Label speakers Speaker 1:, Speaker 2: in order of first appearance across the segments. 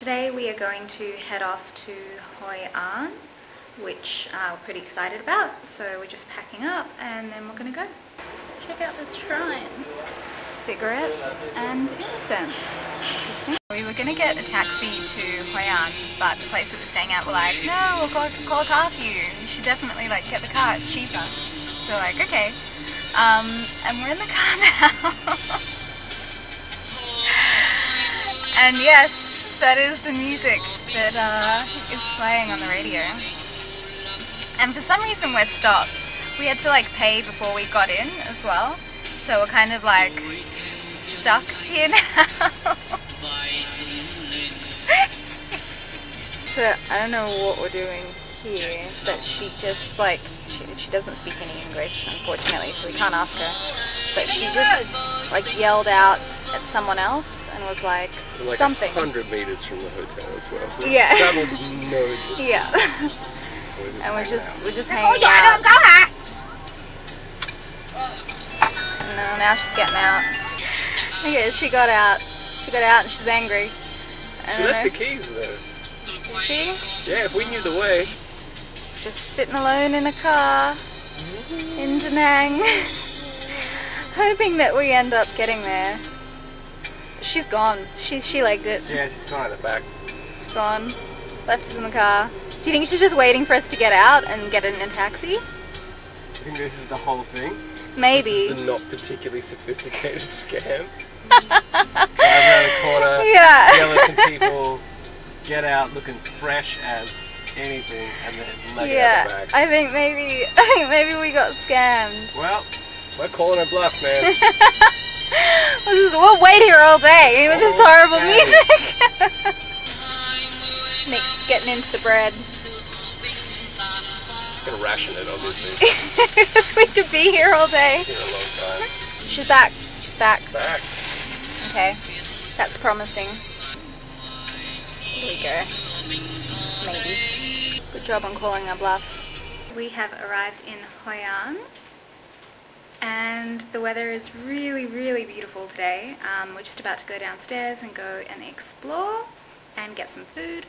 Speaker 1: Today we are going to head off to Hoi An, which uh, we're pretty excited about. So we're just packing up and then we're going to go. Check out this shrine. Cigarettes and incense. Interesting. We were going to get a taxi to Hoi An, but the place that we're staying at were like, no, we'll call, call a car for you. You should definitely like get the car, it's cheaper. So like, okay. Um, and we're in the car now. and yes, that is the music that uh, is playing on the radio. And for some reason we're stopped. We had to like pay before we got in as well. So we're kind of like stuck here now. so I don't know what we're doing here, but she just like, she, she doesn't speak any English unfortunately, so we can't ask her. But she just like yelled out at someone else and was like,
Speaker 2: like
Speaker 1: something.
Speaker 2: 100 meters from the hotel as well. We
Speaker 1: yeah.
Speaker 2: traveled no distance.
Speaker 1: Yeah.
Speaker 2: So
Speaker 1: and we're just
Speaker 2: out.
Speaker 1: we're just hanging out. No, now she's getting out. Okay, she got out. She got out and she's angry. I
Speaker 2: She left
Speaker 1: know.
Speaker 2: the keys though.
Speaker 1: She
Speaker 2: Yeah, if we knew the way.
Speaker 1: just sitting alone in a car mm-hmm. in Da Nang, hoping that we end up getting there. She's gone. She she legged it.
Speaker 2: Yeah, she's gone at the back.
Speaker 1: She's gone. Left us in the car. Do you think she's just waiting for us to get out and get in a taxi?
Speaker 2: I think this is the whole thing.
Speaker 1: Maybe.
Speaker 2: This is the not particularly sophisticated scam. Drive around the corner,
Speaker 1: Yeah.
Speaker 2: yell at some people, get out looking fresh as anything, and then leg it
Speaker 1: Yeah,
Speaker 2: out the back.
Speaker 1: I think maybe I think maybe we got scammed.
Speaker 2: Well, we're calling a bluff, man.
Speaker 1: We'll, just, we'll wait here all day with this horrible music. Nick's getting into the bread.
Speaker 2: Gonna ration it, obviously.
Speaker 1: Because we could be here all day.
Speaker 2: Been a long time.
Speaker 1: She's back. She's back.
Speaker 2: Back.
Speaker 1: Okay, that's promising. Here we go. Maybe. Good job on calling our bluff. We have arrived in Hoi An. And the weather is really, really beautiful today. Um, we're just about to go downstairs and go and explore and get some food.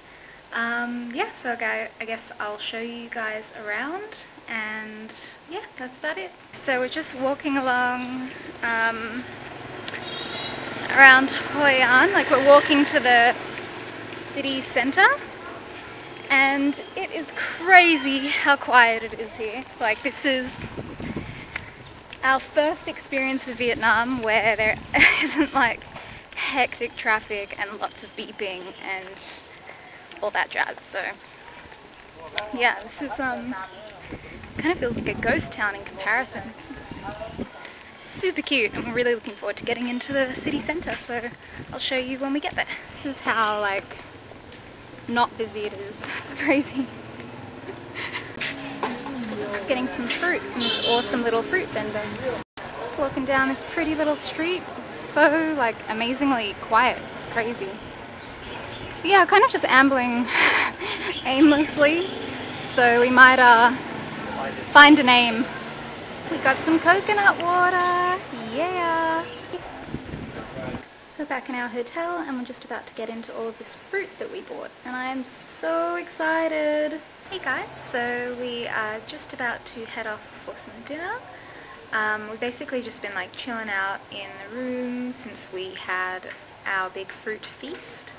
Speaker 1: Um, yeah, so I I guess I'll show you guys around and yeah, that's about it. So we're just walking along um, around Hoi An, like we're walking to the city centre and it is crazy how quiet it is here. Like this is our first experience of Vietnam where there isn't like hectic traffic and lots of beeping and all that jazz. So yeah, this is um kind of feels like a ghost town in comparison. Super cute and we're really looking forward to getting into the city centre so I'll show you when we get there. This is how like not busy it is. It's crazy. Just getting some fruit from this awesome little fruit vendor. Just walking down this pretty little street. It's so like amazingly quiet. It's crazy. But yeah, kind of just ambling aimlessly. So we might uh, find a name. We got some coconut water. Yeah. So back in our hotel and we're just about to get into all of this fruit that we bought and I'm so excited. Hey guys, so we are just about to head off for some dinner. Um, we've basically just been like chilling out in the room since we had our big fruit feast.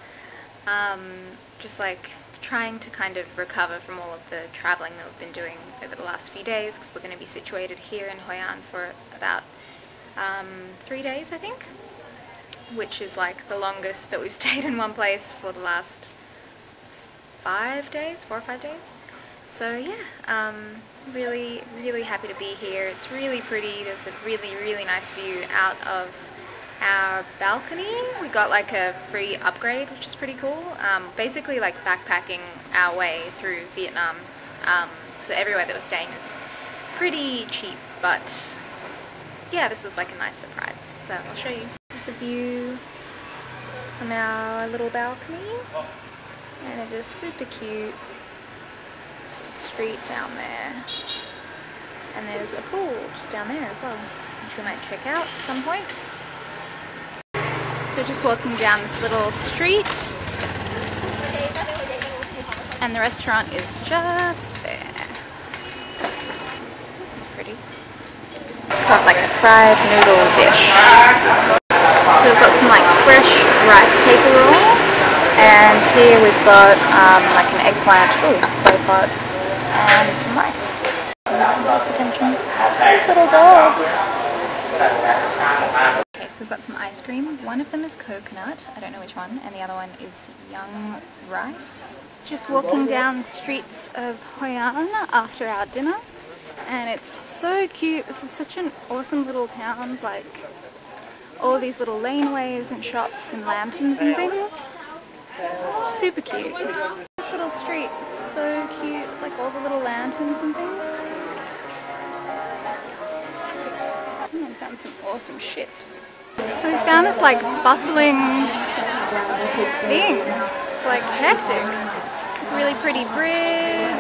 Speaker 1: Um, just like trying to kind of recover from all of the traveling that we've been doing over the last few days because we're going to be situated here in Hoi An for about um, three days I think which is like the longest that we've stayed in one place for the last five days, four or five days. So yeah, um, really, really happy to be here. It's really pretty. There's a really, really nice view out of our balcony. We got like a free upgrade, which is pretty cool. Um, basically like backpacking our way through Vietnam. Um, so everywhere that we're staying is pretty cheap, but yeah, this was like a nice surprise. So I'll show you. This is the view from our little balcony. And it is super cute. Street down there. And there's a pool just down there as well, which we might check out at some point. So just walking down this little street and the restaurant is just there. This is pretty. It's got like a fried noodle dish. So we've got some like fresh rice paper rolls, and here we've got um, like an eggplant, ooh, pot, and some rice. Nice attention. This little dog. Okay, so we've got some ice cream. One of them is coconut, I don't know which one, and the other one is young rice. Just walking down the streets of Hoi An after our dinner, and it's so cute. This is such an awesome little town, like all these little laneways and shops and lanterns and things. Super cute. This little street so cute, like all the little lanterns and things. And I found some awesome ships. So we found this like bustling thing. It's like hectic. Really pretty bridge.